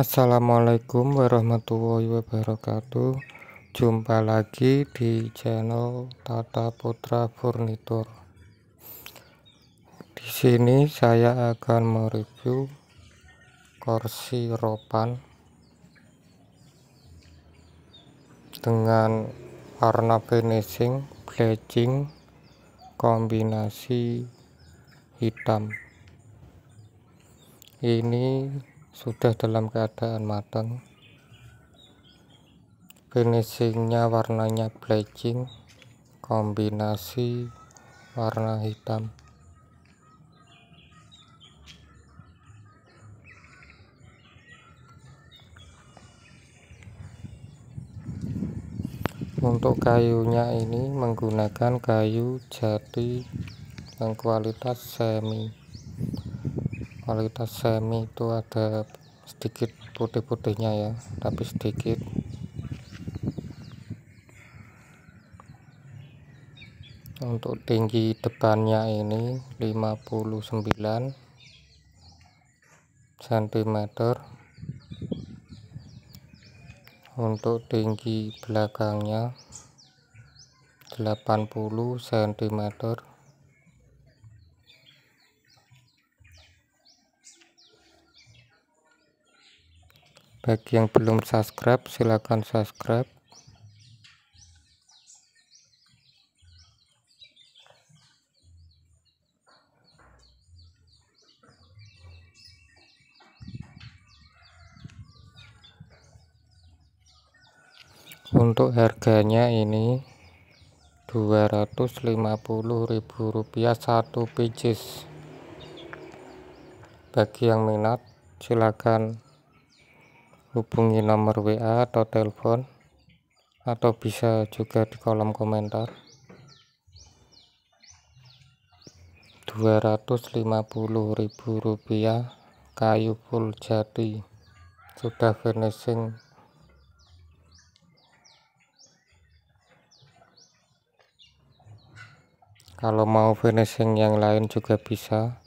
Assalamualaikum warahmatullahi wabarakatuh. Jumpa lagi di channel Tata Putra Furnitur. Di sini saya akan mereview kursi ropan dengan warna finishing bleaching kombinasi hitam. Ini sudah dalam keadaan matang finishingnya warnanya bleaching kombinasi warna hitam. Untuk kayunya ini menggunakan kayu jati yang kualitas semi kualitas semi itu ada sedikit putih-putihnya ya tapi sedikit. Untuk tinggi depannya ini 59 cm untuk tinggi belakangnya 80 cm bagi yang belum subscribe silahkan subscribe. Untuk harganya ini Rp250.000 satu pieces bagi yang minat silakan hubungi nomor WA atau telepon atau bisa juga di kolom komentar. 250.000 rupiah kayu full jati. Sudah finishing. Kalau mau finishing yang lain juga bisa.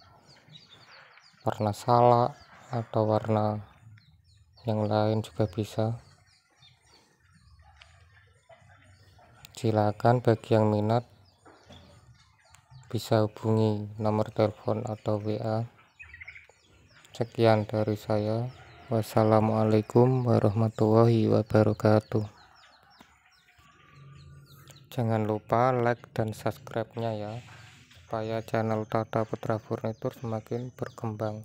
Warna salak atau warna yang lain juga bisa. Silakan bagi yang minat bisa hubungi nomor telepon atau WA sekian dari saya. Wassalamualaikum warahmatullahi wabarakatuh. Jangan lupa like dan subscribe nya ya supaya channel Tata Putra Furnitur semakin berkembang